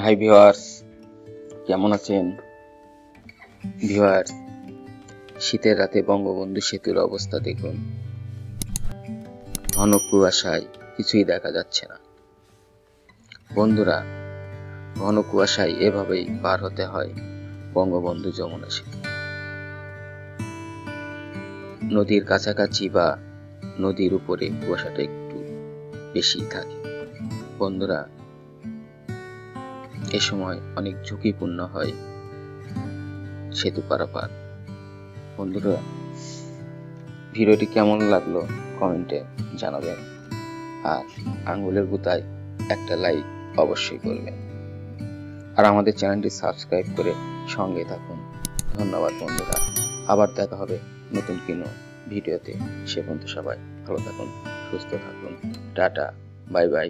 Hi viewers কেমন আছেন? Viewers শীতের রাতে বঙ্গবন্ধু সেতুর অবস্থা দেখুন। ঘন কুয়াশায় কিছুই দেখা যাচ্ছে না। বন্ধুরা, ঘন কুয়াশায় এভাবেই পার হতে হয় বঙ্গবন্ধু যমুনা সেতু। নদীর কাছাকাছি বা নদীর উপরে কুয়াশাটা একটু বেশি থাকে। বন্ধুরা, এ সময় অনেক ঝুঁকিপূর্ণ হয় সেতু পারাপার। বন্ধুরা, ভিডিওটি কেমন লাগল কমেন্টে জানাবেন। আর আঙ্গুলের গুতায় একটা লাইক অবশ্যই করবেন। আর আমাদের চ্যানেলটি সাবস্ক্রাইব করে সঙ্গে থাকুন। ধন্যবাদ বন্ধুরা। আবার দেখা হবে নতুন কোনো ভিডিওতে সে পর্যন্ত সবাই ভালো থাকুন সুস্থ থাকুন টাটা বাই বাই।